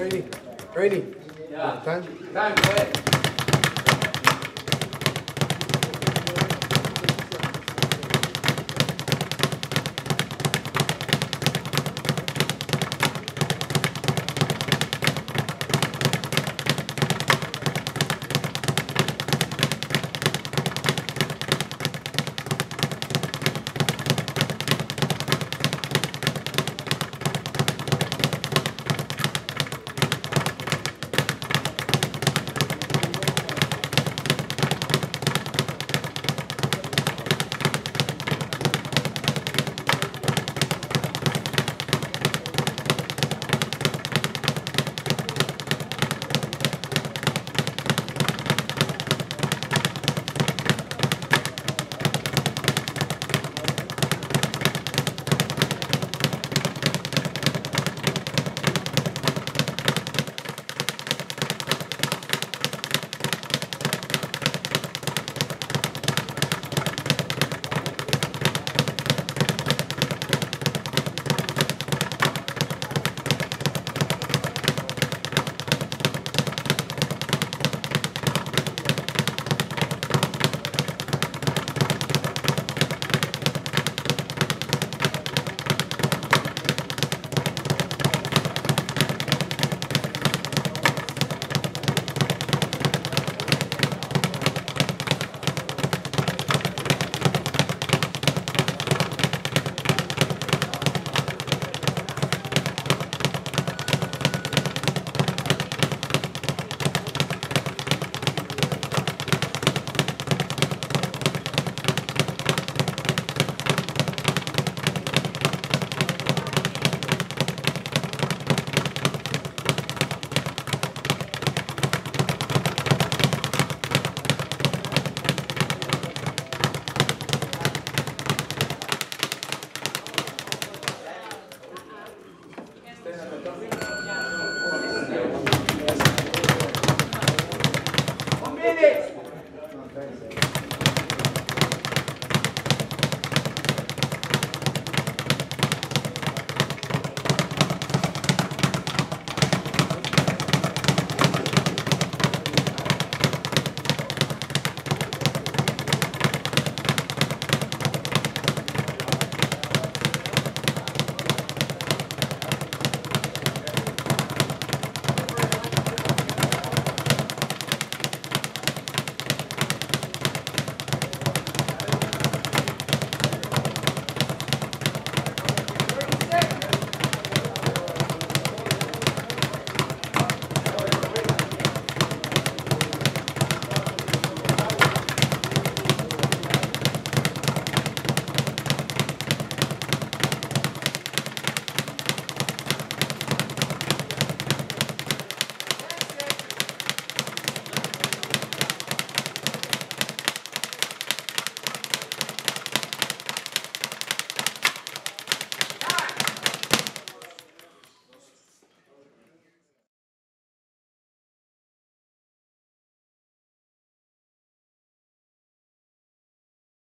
Ready? Ready? Yeah. Time? Time, go ahead.